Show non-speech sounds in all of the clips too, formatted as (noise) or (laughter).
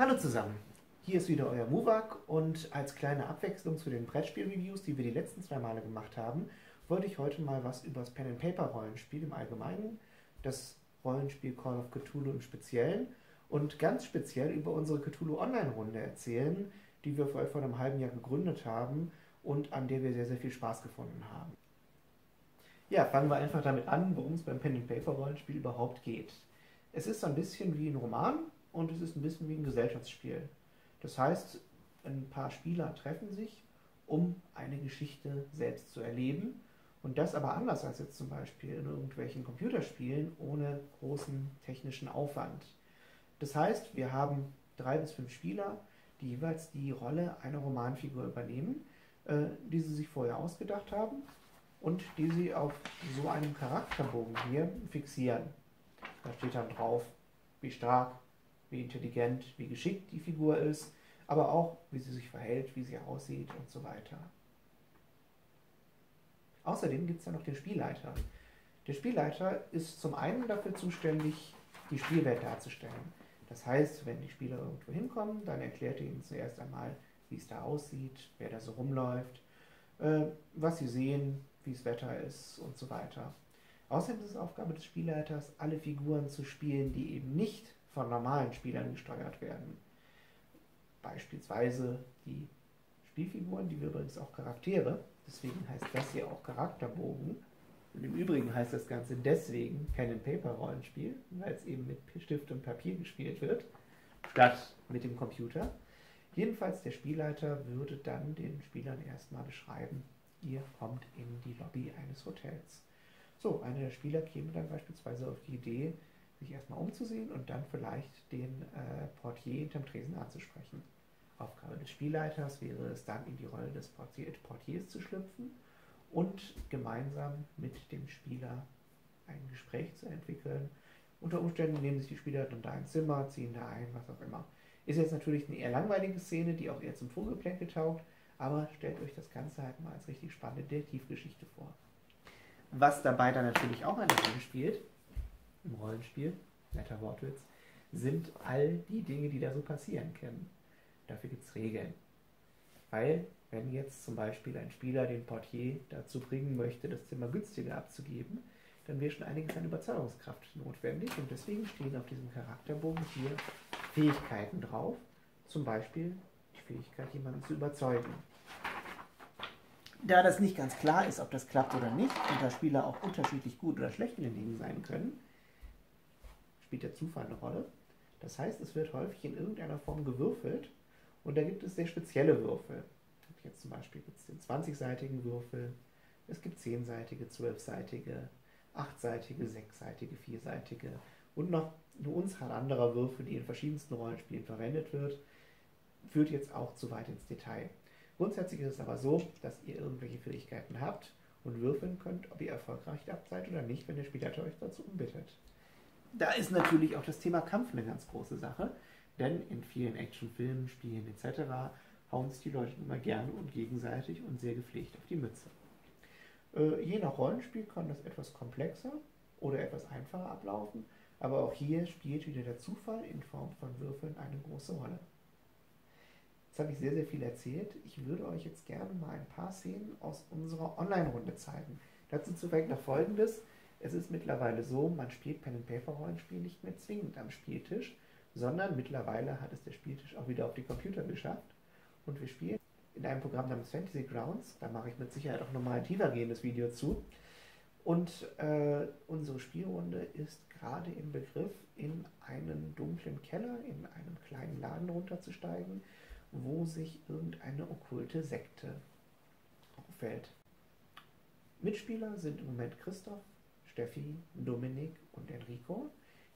Hallo zusammen, hier ist wieder euer Muvak und als kleine Abwechslung zu den Brettspiel-Reviews, die wir die letzten zwei Male gemacht haben, wollte ich heute mal was über das Pen-and-Paper-Rollenspiel im Allgemeinen, das Rollenspiel Call of Cthulhu im Speziellen und ganz speziell über unsere Cthulhu Online-Runde erzählen, die wir vor einem halben Jahr gegründet haben und an der wir sehr, sehr viel Spaß gefunden haben. Ja, fangen wir einfach damit an, worum es beim Pen-and-Paper-Rollenspiel überhaupt geht. Es ist so ein bisschen wie ein Roman und es ist ein bisschen wie ein Gesellschaftsspiel. Das heißt, ein paar Spieler treffen sich, um eine Geschichte selbst zu erleben. Und das aber anders als jetzt zum Beispiel in irgendwelchen Computerspielen ohne großen technischen Aufwand. Das heißt, wir haben drei bis fünf Spieler, die jeweils die Rolle einer Romanfigur übernehmen, äh, die sie sich vorher ausgedacht haben und die sie auf so einem Charakterbogen hier fixieren. Da steht dann drauf, wie stark, wie intelligent, wie geschickt die Figur ist, aber auch, wie sie sich verhält, wie sie aussieht und so weiter. Außerdem gibt es ja noch den Spielleiter. Der Spielleiter ist zum einen dafür zuständig, die Spielwelt darzustellen. Das heißt, wenn die Spieler irgendwo hinkommen, dann erklärt er ihnen zuerst einmal, wie es da aussieht, wer da so rumläuft, äh, was sie sehen, wie das Wetter ist und so weiter. Außerdem ist es Aufgabe des Spielleiters, alle Figuren zu spielen, die eben nicht von normalen Spielern gesteuert werden. Beispielsweise die Spielfiguren, die wir übrigens auch Charaktere, deswegen heißt das hier auch Charakterbogen. Und im Übrigen heißt das Ganze deswegen Pen-and-Paper-Rollenspiel, weil es eben mit Stift und Papier gespielt wird, statt mit dem Computer. Jedenfalls der Spielleiter würde dann den Spielern erstmal beschreiben, ihr kommt in die Lobby eines Hotels. So, einer der Spieler käme dann beispielsweise auf die Idee, sich erstmal umzusehen und dann vielleicht den äh, Portier hinterm Tresen anzusprechen. Aufgabe des Spielleiters wäre es dann, in die Rolle des Portier, Portiers zu schlüpfen und gemeinsam mit dem Spieler ein Gespräch zu entwickeln. Unter Umständen nehmen sich die Spieler dann da ein Zimmer, ziehen da ein, was auch immer. Ist jetzt natürlich eine eher langweilige Szene, die auch eher zum Vogelplänkel taugt, aber stellt euch das Ganze halt mal als richtig spannende Detektivgeschichte vor. Was dabei dann natürlich auch eine Rolle spielt, im Rollenspiel, netter Wortwitz, sind all die Dinge, die da so passieren können. Dafür gibt es Regeln. Weil, wenn jetzt zum Beispiel ein Spieler den Portier dazu bringen möchte, das Zimmer günstiger abzugeben, dann wäre schon einiges an Überzeugungskraft notwendig. Und deswegen stehen auf diesem Charakterbogen hier Fähigkeiten drauf. Zum Beispiel die Fähigkeit, jemanden zu überzeugen. Da das nicht ganz klar ist, ob das klappt oder nicht, und da Spieler auch unterschiedlich gut oder schlecht in den Dingen sein können, spielt der Zufall eine Rolle. Das heißt, es wird häufig in irgendeiner Form gewürfelt und da gibt es sehr spezielle Würfel. Jetzt zum Beispiel gibt den 20-seitigen Würfel, es gibt 10-seitige, 12-seitige, 8-seitige, 6-seitige, 4-seitige und noch eine Unzahl anderer Würfel, die in verschiedensten Rollenspielen verwendet wird, führt jetzt auch zu weit ins Detail. Grundsätzlich ist es aber so, dass ihr irgendwelche Fähigkeiten habt und würfeln könnt, ob ihr erfolgreich seid oder nicht, wenn der Spielleiter euch dazu umbittet. Da ist natürlich auch das Thema Kampf eine ganz große Sache, denn in vielen Actionfilmen, Spielen etc. hauen sich die Leute immer gerne und gegenseitig und sehr gepflegt auf die Mütze. Äh, je nach Rollenspiel kann das etwas komplexer oder etwas einfacher ablaufen, aber auch hier spielt wieder der Zufall in Form von Würfeln eine große Rolle. Jetzt habe ich sehr, sehr viel erzählt. Ich würde euch jetzt gerne mal ein paar Szenen aus unserer Online-Runde zeigen. Dazu zufällt noch folgendes. Es ist mittlerweile so, man spielt Pen and Paper Rollenspiel nicht mehr zwingend am Spieltisch, sondern mittlerweile hat es der Spieltisch auch wieder auf die Computer geschafft. Und wir spielen in einem Programm namens Fantasy Grounds. Da mache ich mit Sicherheit auch nochmal ein tiefergehendes Video zu. Und äh, unsere Spielrunde ist gerade im Begriff, in einen dunklen Keller, in einem kleinen Laden runterzusteigen wo sich irgendeine okkulte Sekte auffällt. Mitspieler sind im Moment Christoph, Steffi, Dominik und Enrico,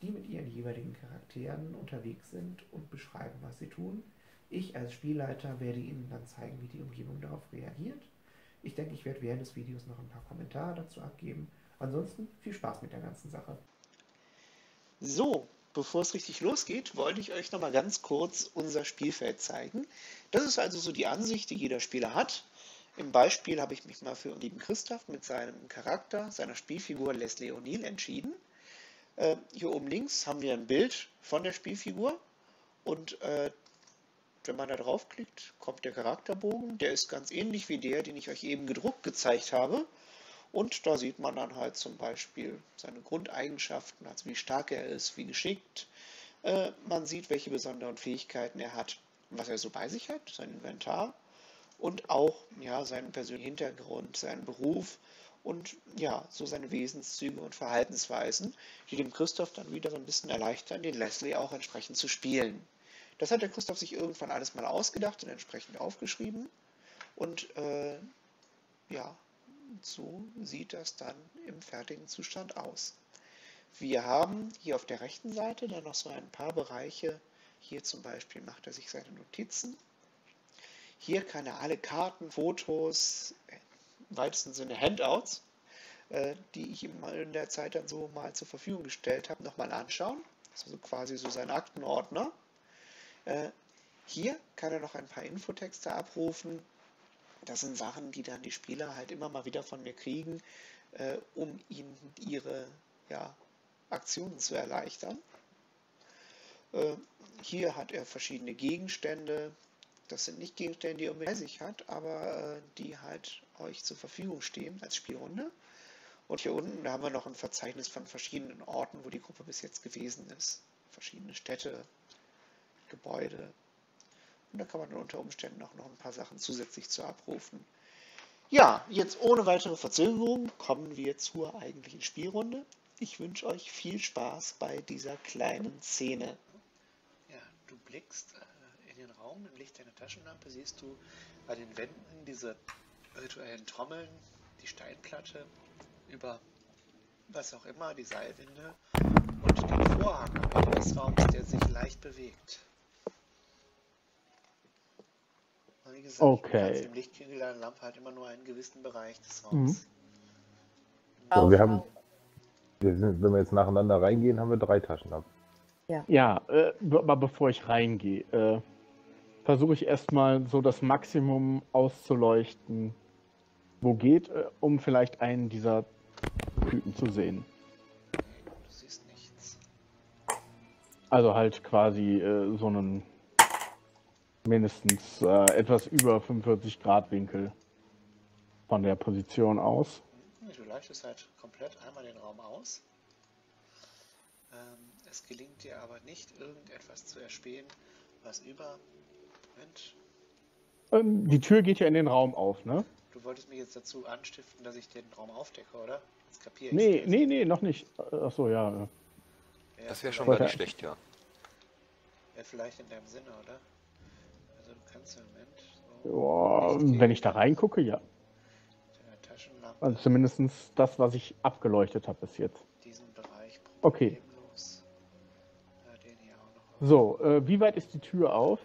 die mit ihren jeweiligen Charakteren unterwegs sind und beschreiben, was sie tun. Ich als Spielleiter werde Ihnen dann zeigen, wie die Umgebung darauf reagiert. Ich denke, ich werde während des Videos noch ein paar Kommentare dazu abgeben. Ansonsten viel Spaß mit der ganzen Sache. So, bevor es richtig losgeht, wollte ich euch noch mal ganz kurz unser Spielfeld zeigen. Das ist also so die Ansicht, die jeder Spieler hat. Im Beispiel habe ich mich mal für lieben Christoph mit seinem Charakter, seiner Spielfigur Leslie O'Neill entschieden. Äh, hier oben links haben wir ein Bild von der Spielfigur Und äh, wenn man da draufklickt, kommt der Charakterbogen. Der ist ganz ähnlich wie der, den ich euch eben gedruckt gezeigt habe. Und da sieht man dann halt zum Beispiel seine Grundeigenschaften, also wie stark er ist, wie geschickt. Äh, man sieht, welche besonderen Fähigkeiten er hat, was er so bei sich hat, sein Inventar und auch ja, seinen persönlichen Hintergrund, seinen Beruf und ja, so seine Wesenszüge und Verhaltensweisen, die dem Christoph dann wieder so ein bisschen erleichtern, den Leslie auch entsprechend zu spielen. Das hat der Christoph sich irgendwann alles mal ausgedacht und entsprechend aufgeschrieben. Und äh, ja, so sieht das dann im fertigen Zustand aus. Wir haben hier auf der rechten Seite dann noch so ein paar Bereiche. Hier zum Beispiel macht er sich seine Notizen. Hier kann er alle Karten, Fotos, im weitesten Sinne Handouts, äh, die ich ihm in der Zeit dann so mal zur Verfügung gestellt habe, nochmal anschauen. Das ist quasi so sein Aktenordner. Äh, hier kann er noch ein paar Infotexte abrufen. Das sind Sachen, die dann die Spieler halt immer mal wieder von mir kriegen, äh, um ihnen ihre ja, Aktionen zu erleichtern. Hier hat er verschiedene Gegenstände. Das sind nicht Gegenstände, die er bei sich hat, aber äh, die halt euch zur Verfügung stehen als Spielrunde. Und hier unten haben wir noch ein Verzeichnis von verschiedenen Orten, wo die Gruppe bis jetzt gewesen ist. Verschiedene Städte, Gebäude, und da kann man unter Umständen auch noch ein paar Sachen zusätzlich zu abrufen. Ja, jetzt ohne weitere Verzögerung kommen wir zur eigentlichen Spielrunde. Ich wünsche euch viel Spaß bei dieser kleinen Szene. Ja, du blickst äh, den Raum, im Licht deiner Taschenlampe siehst du bei den Wänden diese rituellen Trommeln, die Steinplatte, über was auch immer, die Seilwinde und den Vorhang am Ende des Raums, der sich leicht bewegt. wie gesagt, okay. im Lichtkegel der Lampe halt immer nur einen gewissen Bereich des Raums. Mhm. Also wir haben, wir sind, wenn wir jetzt nacheinander reingehen, haben wir drei Taschenlampen. Ja, ja äh, aber bevor ich reingehe, äh, versuche ich erstmal so das Maximum auszuleuchten, wo geht, äh, um vielleicht einen dieser Typen zu sehen. Du siehst nichts. Also halt quasi äh, so einen mindestens äh, etwas über 45 Grad Winkel von der Position aus. Du leuchtest halt komplett einmal den Raum aus. Ähm, es gelingt dir aber nicht, irgendetwas zu erspähen, was über. Moment. Ähm, die Tür geht ja in den Raum auf, ne? Du wolltest mich jetzt dazu anstiften, dass ich den Raum aufdecke, oder? Jetzt kapiere ich Nee, nee, nee, noch nicht. Achso, ja. ja das wäre schon gar nicht schlecht, ja. Wäre vielleicht in deinem Sinne, oder? Ja, wenn ich da reingucke, ja. Also zumindest das, was ich abgeleuchtet habe bis jetzt. Okay. So, äh, wie weit ist die Tür auf?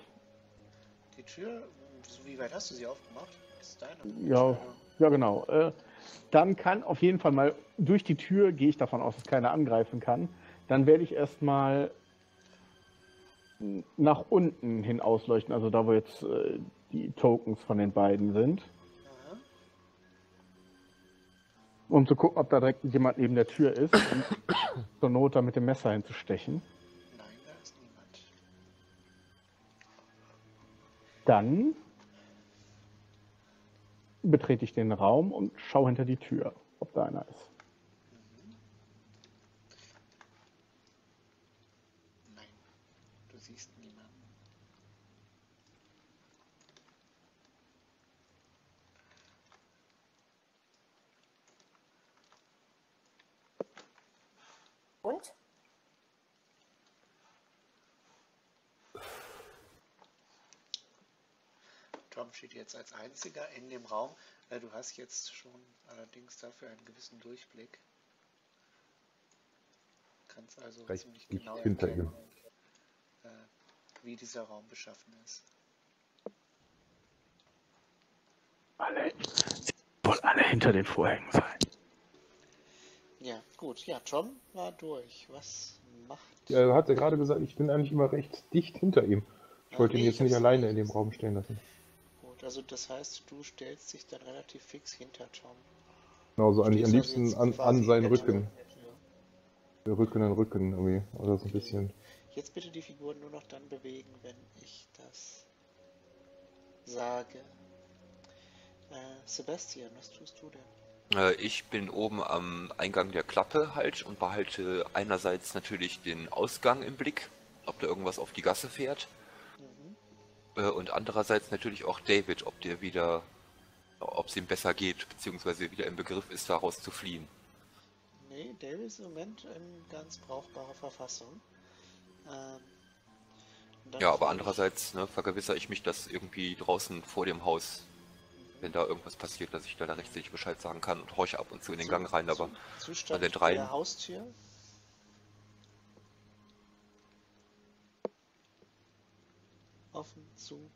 Tür, wie weit hast du sie aufgemacht? Ist deine ja, ja, genau. Äh, dann kann auf jeden Fall mal durch die Tür, gehe ich davon aus, dass keiner angreifen kann. Dann werde ich erstmal nach unten hin ausleuchten, also da wo jetzt äh, die Tokens von den beiden sind. Aha. Um zu gucken, ob da direkt jemand neben der Tür ist und (coughs) zur Not da mit dem Messer hinzustechen. Dann betrete ich den Raum und schaue hinter die Tür, ob da einer ist. Und? Steht jetzt als einziger in dem Raum. Äh, du hast jetzt schon allerdings dafür einen gewissen Durchblick. Du kannst also Recht ziemlich genau erkennen, äh, wie dieser Raum beschaffen ist. Alle, wohl alle hinter den Vorhängen sein. Ja, gut. Ja, Tom war durch. Was macht. Ja, er hat ja gerade gesagt, ich bin eigentlich immer recht dicht hinter ihm. Ich wollte ihn jetzt nicht alleine in dem Raum stehen lassen. Gut, also das heißt, du stellst dich dann relativ fix hinter Tom. Genau, so eigentlich am also liebsten an, an seinen Rücken. Ja. Rücken an Rücken irgendwie. Oder so ein bisschen. Jetzt bitte die Figuren nur noch dann bewegen, wenn ich das sage. Äh, Sebastian, was tust du denn? Äh, ich bin oben am Eingang der Klappe halt und behalte einerseits natürlich den Ausgang im Blick, ob da irgendwas auf die Gasse fährt. Mhm. Äh, und andererseits natürlich auch David, ob der wieder, ob es ihm besser geht, beziehungsweise wieder im Begriff ist, daraus zu fliehen. Nee, David ist im Moment in ganz brauchbarer Verfassung. Ähm, Ja, aber andererseits ne, vergewissere ich mich, dass irgendwie draußen vor dem Haus, wenn da irgendwas passiert, dass ich da, rechtzeitig Bescheid sagen kann und horche ab und zu in den Gang rein, aber Zu- Zustand an den der dreien- Haustür. Zu,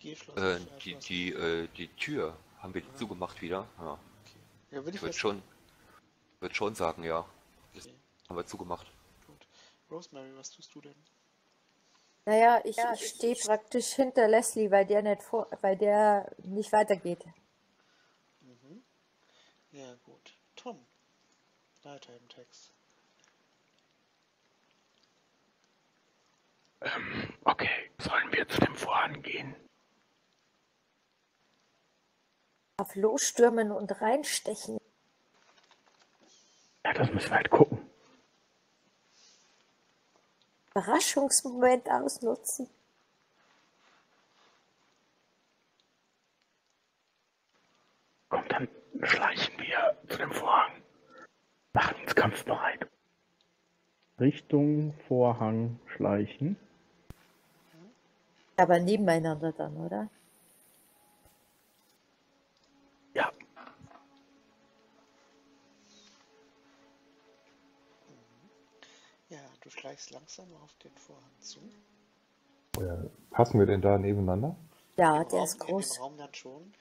geschlossen, äh, die, die, äh, die Tür haben wir zugemacht wieder. Ja, Ja, würde ich ich würde schon, würd schon sagen, ja. Das Okay. haben wir zugemacht. Gut. Rosemary, was tust du denn? Naja, ich, ich stehe praktisch hinter Leslie, weil der nicht vor, weil der nicht weitergeht. Mhm. Ja, gut. Tom, weiter im Text. Okay, sollen wir zu dem Vorhang gehen? Auf losstürmen und reinstechen. Ja, das müssen wir halt gucken. Überraschungsmoment ausnutzen. Komm, dann schleichen wir zu dem Vorhang. Machen uns kampfbereit. Richtung Vorhang schleichen. Aber nebeneinander dann, oder? Ja, Ja, du schleichst langsam auf den Vorhang zu. Ja, passen wir denn da nebeneinander? Ja, Im der Raum, ist groß. Raum dann schon.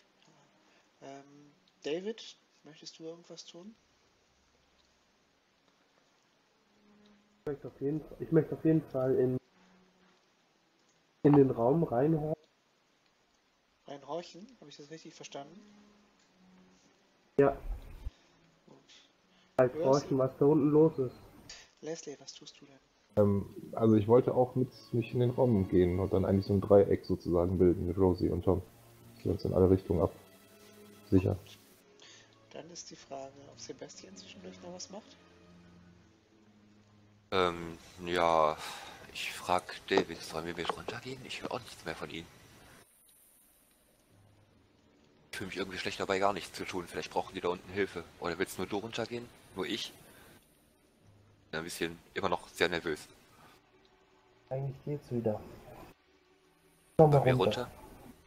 Ähm, David, möchtest du irgendwas tun? Ich möchte auf jeden, ich möchte auf jeden Fall in, in den Raum reinhorchen. Reinhorchen? Habe ich das richtig verstanden? Ja, Gut. halt horchen, was da unten los ist. Leslie, was tust du denn? Ähm, also ich wollte auch mit mich in den Raum gehen und dann eigentlich so ein Dreieck sozusagen bilden mit Rosie und Tom. Dass wir uns in alle Richtungen ab. Sicher. Dann ist die Frage, ob Sebastian zwischendurch noch was macht. Ähm, ja, ich frag David, sollen wir mit runtergehen? Ich höre auch nichts mehr von ihm. Ich fühle mich irgendwie schlecht dabei, gar nichts zu tun. Vielleicht brauchen die da unten Hilfe. Oder willst nur du runtergehen? Nur ich? Bin ein bisschen immer noch sehr nervös. Eigentlich geht's wieder. Komm wir runter?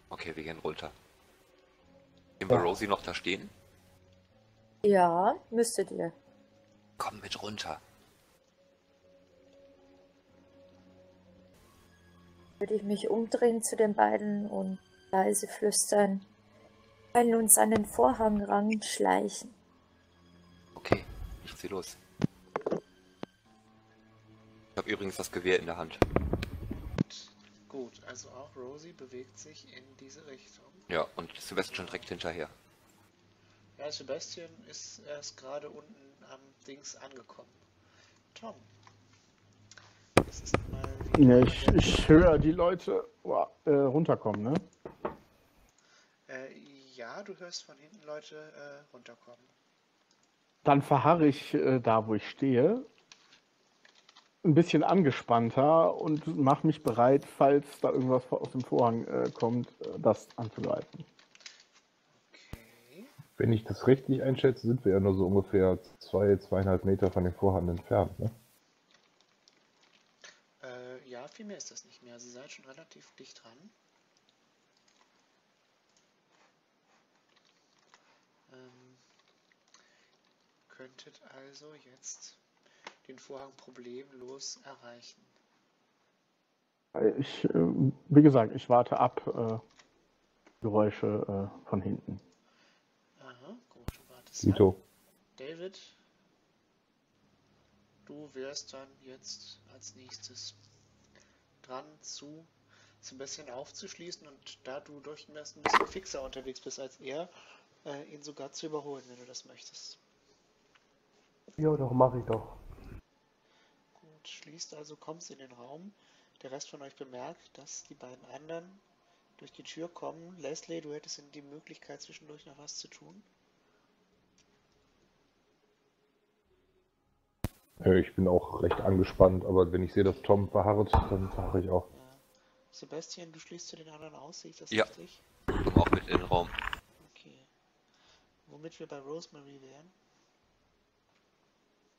Okay, wir gehen runter. Wir Ja. Rosie noch da stehen? Ja, müsstet ihr. Komm mit runter. Würde ich mich umdrehen zu den beiden und leise flüstern. Wenn uns an den Vorhang ranschleichen. Okay, ich zieh los. Ich habe übrigens das Gewehr in der Hand. Gut, also auch Rosie bewegt sich in diese Richtung. Ja, und Sebastian direkt hinterher. Ja, Sebastian ist erst gerade unten am Dings angekommen. Tom. Das ist mal ja ich, ich höre die Leute oh, äh, runterkommen, ne? Äh, ja, du hörst von hinten Leute äh, runterkommen. Dann verharre ich äh, da, wo ich stehe, ein bisschen angespannter und mache mich bereit, falls da irgendwas aus dem Vorhang äh, kommt, äh, das anzugreifen. Okay. Wenn ich das richtig einschätze, sind wir ja nur so ungefähr zwei, zweieinhalb Meter von dem Vorhang entfernt. Ne? Viel mehr ist das nicht mehr. Also ihr seid schon relativ dicht dran. Ähm, könntet also jetzt den Vorhang problemlos erreichen. Äh, Ich, äh, wie gesagt, ich warte ab äh, Geräusche äh, von hinten. Aha, gut, du wartest. Vito. David, du wärst dann jetzt als nächstes dran zu Sebastian aufzuschließen und da du durch ihn erst ein bisschen fixer unterwegs bist als er, äh, ihn sogar zu überholen, wenn du das möchtest. Ja, doch, mach ich doch. Gut, schließt also, kommst in den Raum. Der Rest von euch bemerkt, dass die beiden anderen durch die Tür kommen. Leslie, du hättest die Möglichkeit, zwischendurch noch was zu tun. Ich bin auch recht angespannt, aber wenn ich sehe, dass Tom verharrt, dann verharre ich auch. Ja. Sebastian, du schließt zu den anderen aus, sehe ich das Ja. richtig? Komm auch mit in den Raum. Okay. Womit wir bei Rosemary wären.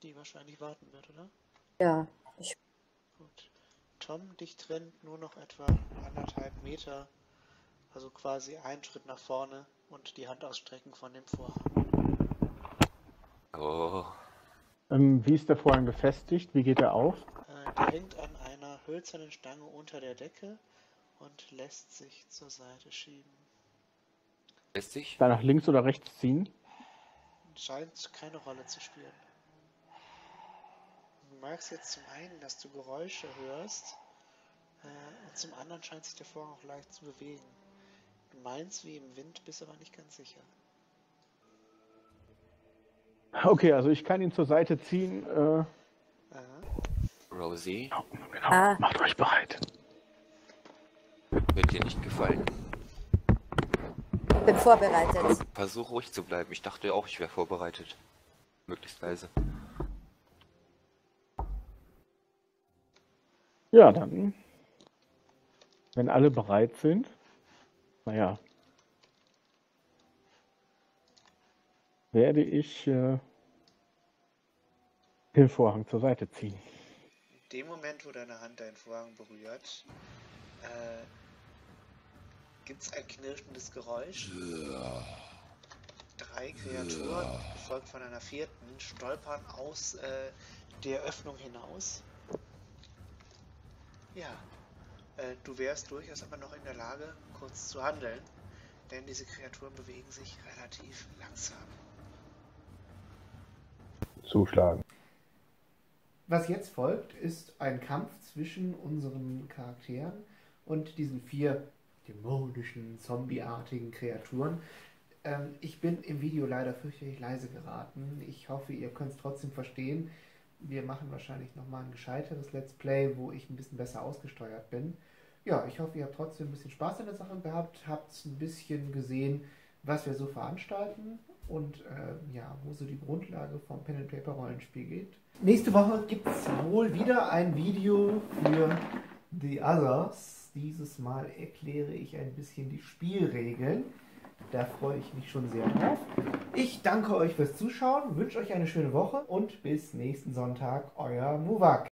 Die wahrscheinlich warten wird, oder? Ja, ich, Gut. Tom, dich trennt nur noch etwa anderthalb Meter, also quasi ein Schritt nach vorne und die Hand ausstrecken von dem Vorhang. Oh, Ähm, wie ist der Vorhang befestigt? Wie geht er auf? Äh, der hängt an einer hölzernen Stange unter der Decke und lässt sich zur Seite schieben. lässt sich? Da nach links oder rechts ziehen? Scheint keine Rolle zu spielen. Du merkst jetzt zum einen, dass du Geräusche hörst, äh, und zum anderen scheint sich der Vorhang auch leicht zu bewegen. Du meinst wie im Wind, bist aber nicht ganz sicher. Okay, also ich kann ihn zur Seite ziehen. Äh. Rosie, genau, Ah. macht euch bereit. wird dir nicht gefallen. bin vorbereitet. Versuch ruhig zu bleiben. Ich dachte auch, ich wäre vorbereitet. Möglichst leise. Ja, dann. Wenn alle bereit sind. Naja. Werde ich äh, den Vorhang zur Seite ziehen. In dem Moment, wo deine Hand deinen Vorhang berührt, äh, gibt es ein knirschendes Geräusch. Drei Kreaturen, gefolgt von einer vierten, stolpern aus äh, der Öffnung hinaus. Ja, äh, du wärst durchaus aber noch in der Lage, kurz zu handeln, denn diese Kreaturen bewegen sich relativ langsam. Zuschlagen. Was jetzt folgt, ist ein Kampf zwischen unseren Charakteren und diesen vier dämonischen, zombieartigen Kreaturen. Ähm, ich bin im Video leider fürchterlich leise geraten. Ich hoffe, ihr könnt es trotzdem verstehen. Wir machen wahrscheinlich nochmal ein gescheiteres Let's Play, wo ich ein bisschen besser ausgesteuert bin. Ja, ich hoffe, ihr habt trotzdem ein bisschen Spaß an der Sache gehabt, habt ein bisschen gesehen, was wir so veranstalten und äh, ja, wo so die Grundlage vom Pen and Paper Rollenspiel geht. Nächste Woche gibt es wohl wieder ein Video für The Others. Dieses Mal erkläre ich ein bisschen die Spielregeln. Da freue ich mich schon sehr drauf. Ich danke euch fürs Zuschauen, wünsche euch eine schöne Woche und bis nächsten Sonntag, euer Muvak.